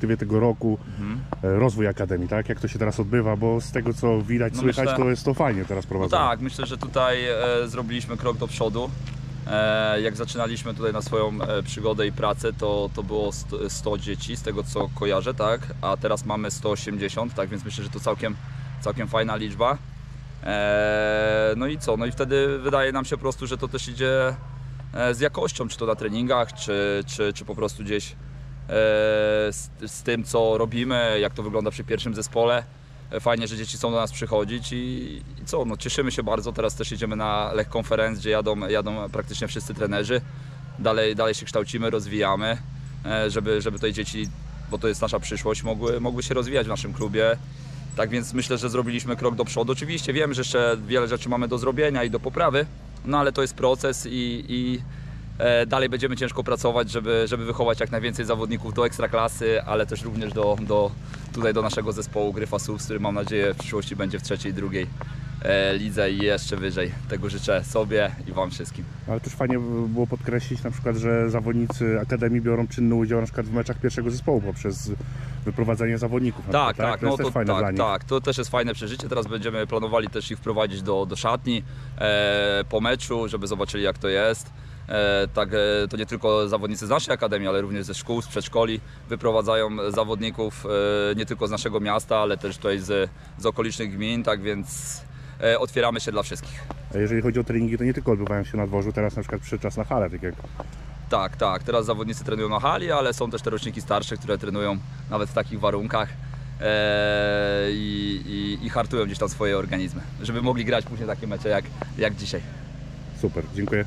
perspektywie tego roku e, rozwój Akademii, tak? Jak to się teraz odbywa, bo z tego co widać, No słychać, myślę- to jest to fajnie teraz No prowadzone. tak, myślę, że tutaj e, zrobiliśmy krok do przodu. E, jak zaczynaliśmy tutaj na swoją e, przygodę i pracę, to, to było sto- 100 dzieci, z tego co kojarzę, tak? A teraz mamy 180, tak? Więc myślę, że to całkiem, całkiem fajna liczba. E, no i co? No i wtedy wydaje nam się po prostu, że to też idzie e, z jakością, czy to na treningach, czy, czy, czy po prostu gdzieś z, z tym, co robimy, jak to wygląda przy pierwszym zespole. E, Fajnie, że dzieci chcą do nas przychodzić i, i co, no cieszymy się bardzo. Teraz też jedziemy na Lech Conference, gdzie jadą, jadą praktycznie wszyscy trenerzy. Dalej, dalej się kształcimy, rozwijamy, e, żeby, żeby tutaj dzieci, bo to jest nasza przyszłość, mogły, mogły się rozwijać w naszym klubie. Tak więc myślę, że zrobiliśmy krok do przodu. Oczywiście wiem, że jeszcze wiele rzeczy mamy do zrobienia i do poprawy, no ale to jest proces i, i e, dalej będziemy ciężko pracować, żeby, żeby wychować jak najwięcej zawodników do ekstraklasy, ale też również do, do, tutaj do naszego zespołu Gryfa Sów, który mam nadzieję w przyszłości będzie w trzeciej, drugiej e, lidze i jeszcze wyżej. Tego życzę sobie i Wam wszystkim. Ale też fajnie by było podkreślić na przykład, że zawodnicy Akademii biorą czynny udział na przykład w meczach pierwszego zespołu poprzez wyprowadzenie zawodników. Tak, przykład, tak, To jest no też to, fajne dla tak, tak, to też jest fajne przeżycie. Teraz będziemy planowali też ich wprowadzić do, do szatni e, po meczu, żeby zobaczyli jak to jest. E, tak, e, to nie tylko zawodnicy z naszej akademii, ale również ze szkół, z przedszkoli wyprowadzają zawodników e, nie tylko z naszego miasta, ale też tutaj z, z okolicznych gmin, tak więc otwieramy się dla wszystkich. A jeżeli chodzi o treningi, to nie tylko odbywają się na dworzu, teraz na przykład przyszedł czas na halę, tak jak Tak, tak. Teraz zawodnicy trenują na hali, ale są też te roczniki starsze, które trenują nawet w takich warunkach e, i, i, i hartują gdzieś tam swoje organizmy, żeby mogli grać później takie mecze jak, jak dzisiaj. super, dziękuję.